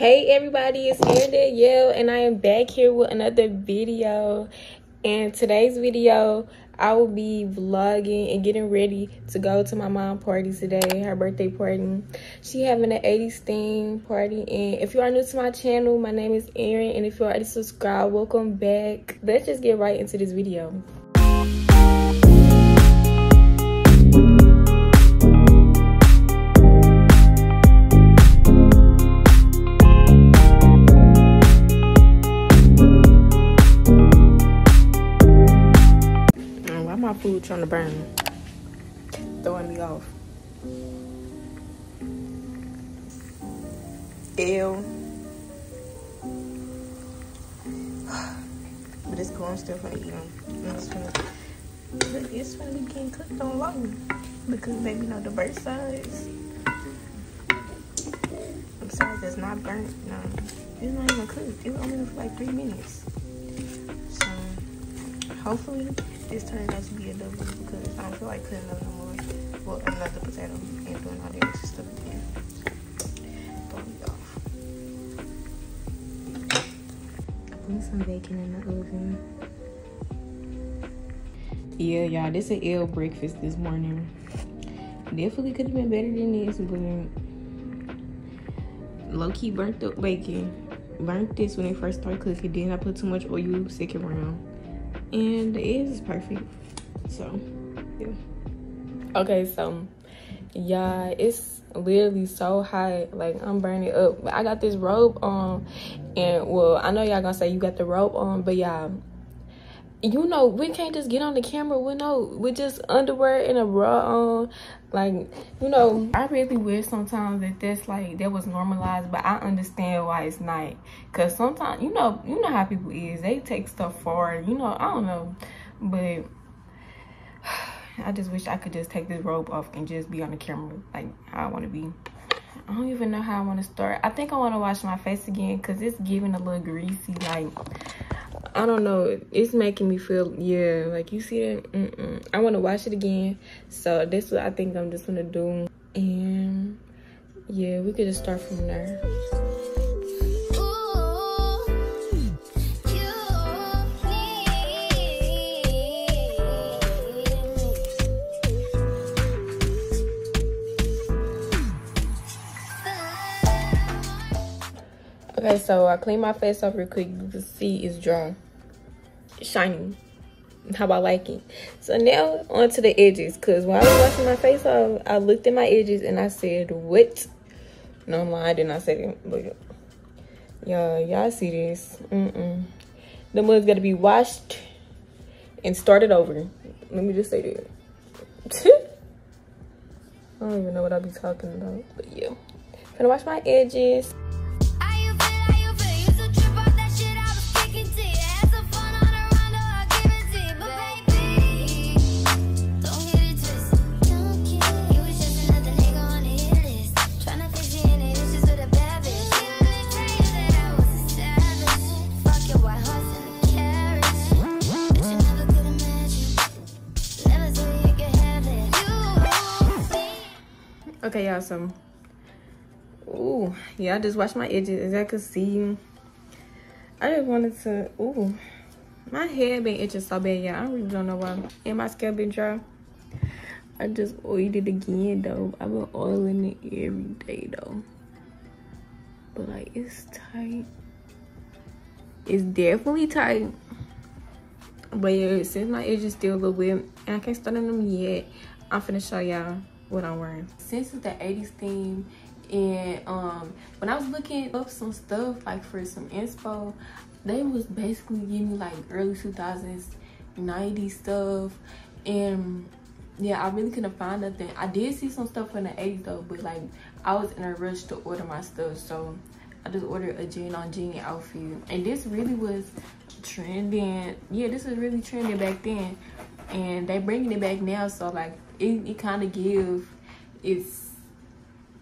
hey everybody it's Arin Danielle and I am back here with another video. And today's video I will be vlogging and getting ready to go to my mom party today her birthday party. She having an 80s theme party and if you are new to my channel my name is Arin and if you already subscribed welcome back. Let's just get right into this video food trying to burn. Throwing me off. Ew. But it's cool, I'm still gonna eat them. It's gonna, it's gonna be getting cooked on low. Because baby, you know the burst size. I'm sorry, that's not burnt. No. It's not even cooked. It was only for like three minutes. So hopefully this turned out to be a double because I don't feel like cutting up no more. Well, another potato and doing all the extra stuff again. Throw me off. Put some bacon in the oven. Yeah, y'all, this is L breakfast this morning. Definitely could have been better than this, but low key burnt the bacon. Burnt this when they first started cooking. Then I put too much oil second round and is perfect. So yeah. Okay so yeah it's literally so hot. Like i'm burning up. I got this robe on and well i know y'all gonna say you got the robe on but yeah you know we can't just get on the camera with no with just underwear and a bra on. Like you know. I really wish sometimes that that's like that was normalized but i understand why it's not. Because sometimes you know you know how people is. They take stuff forward you know i don't know. But i just wish i could just take this robe off and just be on the camera like how i want to be. I don't even know how i want to start. I think i want to wash my face again because it's giving a little greasy like I don't know. It's making me feel, yeah, like you see that? Mm -mm. I want to watch it again. So this what I think I'm just going to do. And yeah, we could just start from there. Okay, so I clean my face off real quick. See is dry, shiny. How I like it. So now onto the edges. Cause when I was washing my face off, I looked at my edges and I said, "What?" No lie, I did not say that, But y'all, y'all see this? Mm mm. The mud's gotta be washed and started over. Let me just say that. I don't even know what I'll be talking about, but yeah. Gonna wash my edges. Y'all, some. ooh, yeah, I just washed my edges, as I could see. I just wanted to, ooh, my hair been itching so bad, y'all. I really don't know why. And my scalp been dry. I just oiled it again, though. I've been oiling it every day, though. But, like, it's tight. It's definitely tight. But, yeah, since my edges still a little bit, and I can't start on them yet, I'm finna show y'all what I'm wearing. Since it's the 80s theme and um when I was looking up some stuff like for some inspo, they was basically giving me like early 2000s 90s stuff and yeah, I really couldn't find nothing. I did see some stuff in the 80s though, but like I was in a rush to order my stuff, so I just ordered a jean on jean outfit. And this really was trending. Yeah, this was really trending back then. And they bringing it back now, so like it, it kind of give it's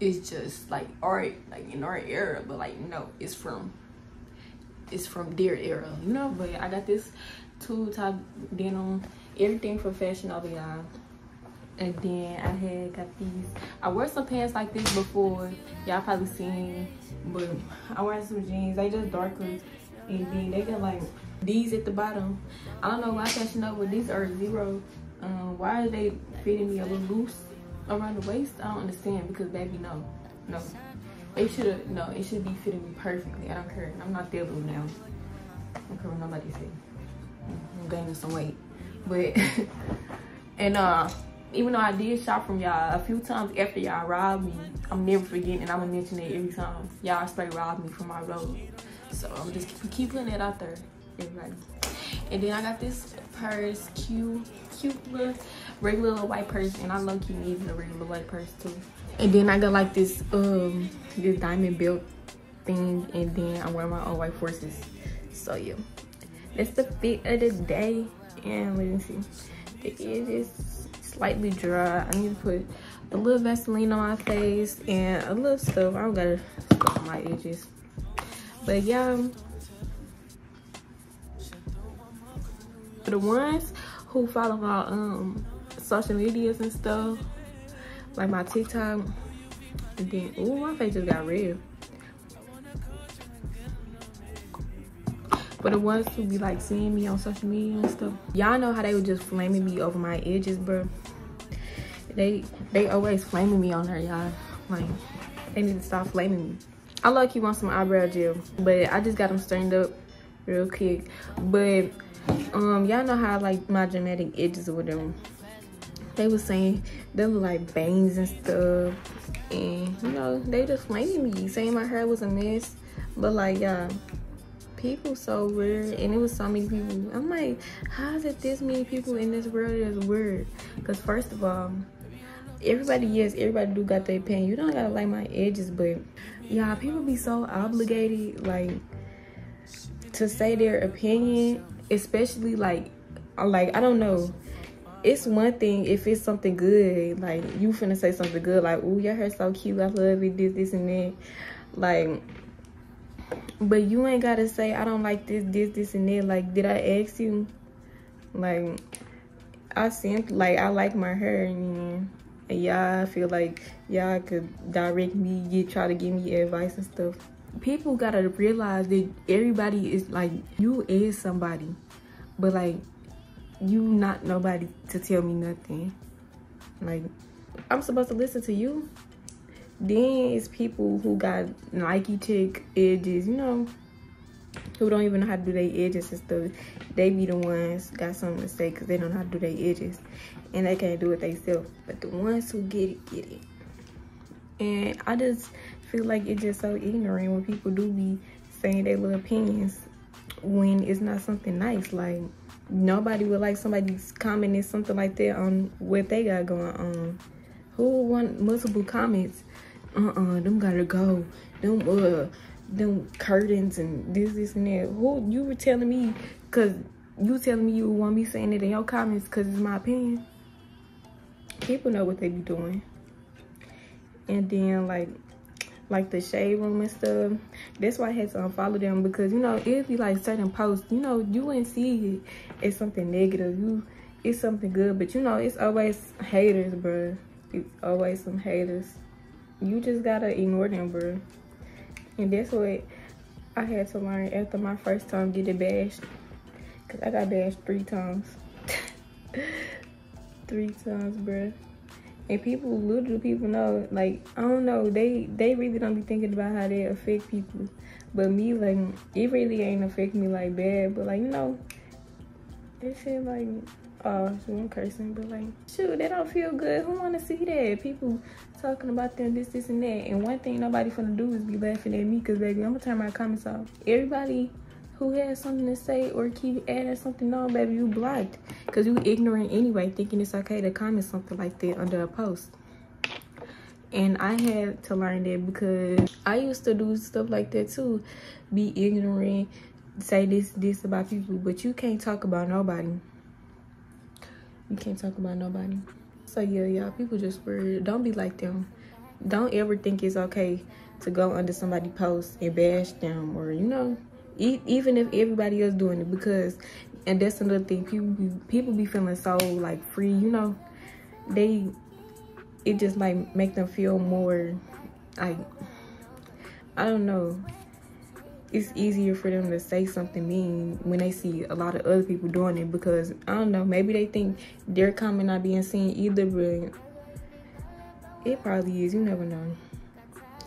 it's just like art like in our era but like no it's from it's from their era you know but i got this two top denim everything professional y'all And then I had got these. I wore some pants like this before. Y'all probably seen, but I wear some jeans. They just darker. And then they got like these at the bottom. I don't know why up, but these are zero. Um, why are they fitting me a little loose around the waist? I don't understand because baby, no, no. It should have, no, it should be fitting me perfectly. I don't care. I'm not there now. I don't care what nobody say. I'm gaining some weight. But, and uh, even though I did shop from y'all a few times after y'all robbed me, I'm never forgetting and I'm gonna mention it every time. Y'all straight robbed me from my road. So I'm just keep, keep putting it out there, everybody. And then I got this purse, cute, cute little regular little white purse, and I low key need a regular white purse too. And then I got like this um this diamond belt thing, and then I'm wearing my all white forces. So yeah, that's the fit of the day. And let me see, the edge is slightly dry. I need to put a little Vaseline on my face and a little stuff. I don't gotta stuff my edges. But yeah, for the ones who follow my um social medias and stuff, like my TikTok, and then oh my face just got red. But the ones who be like seeing me on social media and stuff, y'all know how they were just flaming me over my edges, bro. They they always flaming me on there, y'all. Like they need to stop flaming me. I lucky want some eyebrow gel, but I just got them straightened up real quick. But um, y'all know how like my dramatic edges with them. They was saying they look like bangs and stuff, and you know they just flaming me, saying my hair was a mess. But like y'all, people so weird, and it was so many people. I'm like, how is it this many people in this world is weird? Because first of all, everybody yes everybody do got their opinion you don't gotta like my edges but y'all people be so obligated like to say their opinion especially like like i don't know it's one thing if it's something good like you finna say something good like oh your hair so cute i love it this this and that. Like but you ain't gotta say i don't like this this this and that. Like did i ask you? Like i sent like i like my hair and and y'all feel like y'all could direct me, get try to give me advice and stuff. People gotta realize that everybody is like you is somebody, but like you not nobody to tell me nothing. Like I'm supposed to listen to you. Then it's people who got Nike tick edges, you know, who don't even know how to do their edges and stuff. They be the ones got something to say because they don't know how to do their edges. And they can't do it themselves. But the ones who get it, get it. And I just feel like it's just so ignorant when people do be saying their little opinions when it's not something nice. Like, nobody would like somebody's commenting something like that on what they got going on. Who want multiple comments? Uh-uh, them gotta go. Them, uh, them curtains and this, this, and that. Who you were telling me? Cause you telling me you want me saying it in your comments because it's my opinion. People know what they be doing. And then like like the shade room and stuff. That's why I had to unfollow them because you know it'd be like certain posts. You know you wouldn't see it as something negative. You it's something good, but you know it's always haters, bro. It's always some haters. You just gotta ignore them, bro. And that's what I had to learn after my first time getting bashed. Cause I got bashed three times. three times, bruh. And people, little people know, like, I don't know, they they really don't be thinking about how they affect people. But me, like, it really ain't affect me like bad. But like, you know, it shit like oh, so I'm cursing, but like, shoot, they don't feel good. Who wanna see that? People talking about them, this, this, and that. And one thing nobody finna do is be laughing at me, cause baby, I'm gonna turn my comments off. Everybody who has something to say or keep adding something on, baby, you blocked. Cause you ignorant anyway, thinking it's okay to comment something like that under a post. And I had to learn that because I used to do stuff like that too. Be ignorant, say this, this about people, but you can't talk about nobody. You can't talk about nobody. So yeah, y'all, people just weird. Don't be like them. Don't ever think it's okay to go under somebody post and bash them or, you know, even if everybody else doing it because, and that's another thing, people be, people be feeling so like free, you know, they it just might make them feel more like I don't know. It's easier for them to say something mean when they see a lot of other people doing it because I don't know, maybe they think their comment not being seen either, but it probably is. You never know.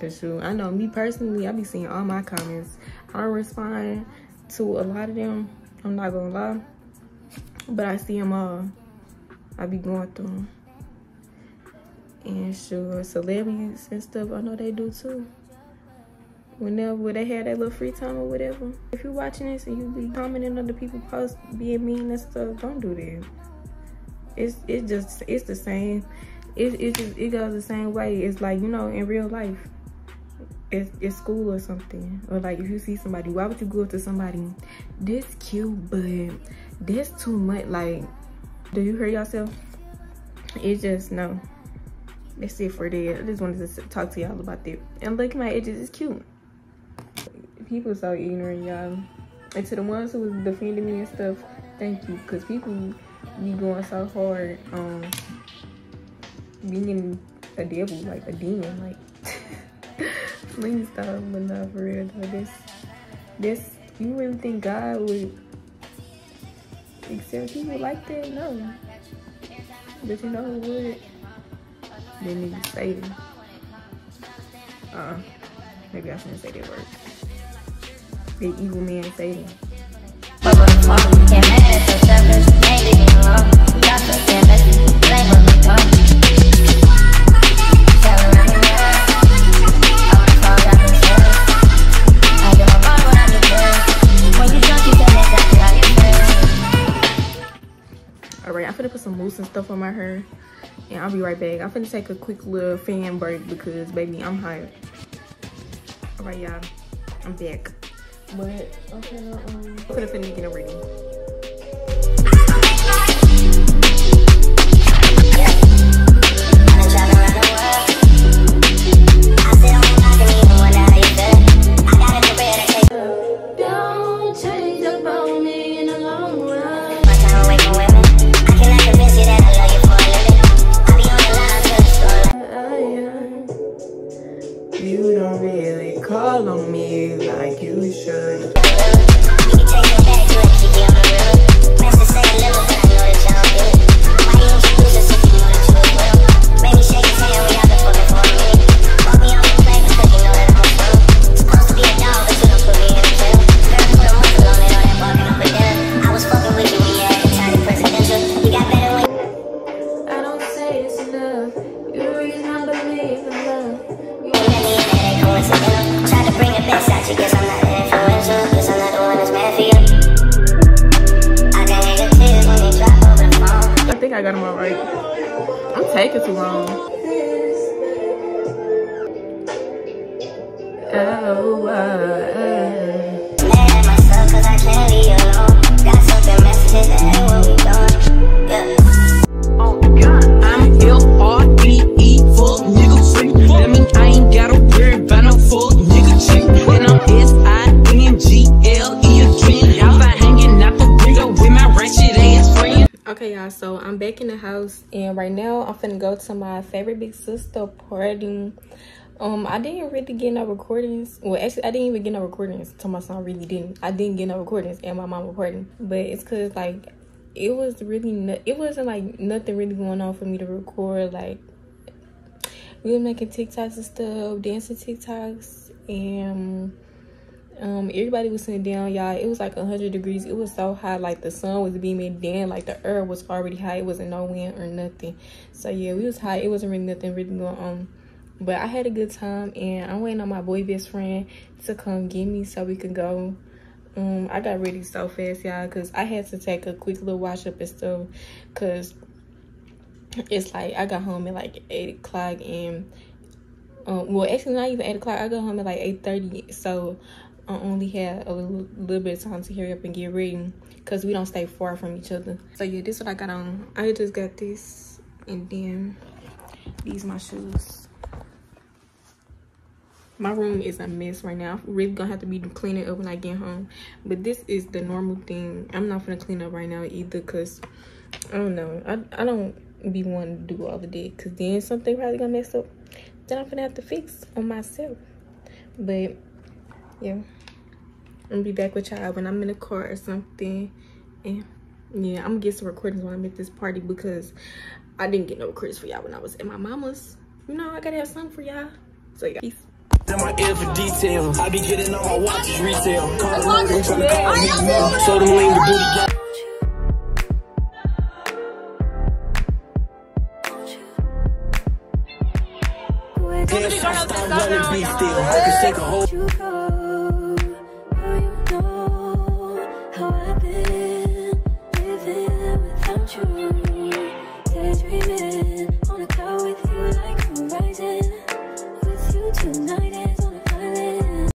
Cause sure, I know me personally, I be seeing all my comments. Respond to a lot of them. I'm not gonna lie, but I see them all. I be going through them. And sure, celebrities and stuff, I know they do too. Whenever they have that little free time or whatever. If you're watching this and you be commenting on the people post being mean and stuff, don't do that. It's it's just it's the same. It it just it goes the same way. It's like you know in real life. It's school or something or like if you see somebody why would you go up to somebody this cute but this too much like do you hear yourself it's just no that's it for that. I just wanted to talk to y'all about that. And look at my edges, it's cute. People so ignorant, y'all. And to the ones who was defending me and stuff, thank you. Cause people be going so hard um being a devil, like a demon, like please stop, but not for real though. This this you really think God would accept people like that? No. But you know who would? They need to say it. Uh, maybe I shouldn't say that word. The evil man Satan. Alright, I'm gonna put some mousse and stuff on my hair and I'll be right back. I'm finna take a quick little fan break because baby, I'm hot. All right, y'all, I'm back. But okay, um, I'm gonna finish getting ready. To go to my favorite big sister party. Um, I didn't really get no recordings. Well, actually, I didn't even get no recordings. To my son, really didn't. I didn't get no recordings at my mama party. But it's cause like it was really no, it wasn't like nothing really going on for me to record. Like we were making TikToks and stuff, dancing TikToks, and um everybody was sitting down y'all. It was like 100 degrees. It was so hot. Like the sun was beaming down like the air was already high it wasn't no wind or nothing. So yeah we was hot. It wasn't really nothing really going on. But i had a good time and i'm waiting on my boy best friend to come get me so we can go. Um i got ready so fast y'all because i had to take a quick little wash up and stuff because it's like i got home at like eight o'clock and um, well actually not even 8 o'clock. I got home at like eight thirty. so I only had a little, bit of time to hurry up and get ready because we don't stay far from each other. So yeah, this is what I got on. I just got this and then these my shoes. My room is a mess right now. I'm really gonna have to be cleaning up when I get home. But this is the normal thing. I'm not gonna clean up right now either because I don't know. I, I don't be wanting to do all of that because then something probably gonna mess up. Then I'm gonna have to fix on myself. But yeah, I'm gonna be back with y'all when I'm in the car or something. And yeah, I'm gonna get some recordings when I'm at this party because I didn't get no recordings for y'all when I was at my mama's. You know, I gotta have something for y'all. So yeah, peace. In my ear for detail. I be getting all my watches retail. Call them trying to call me. Show them lean the booty. Damn, I stop running, be still. I can take a whole.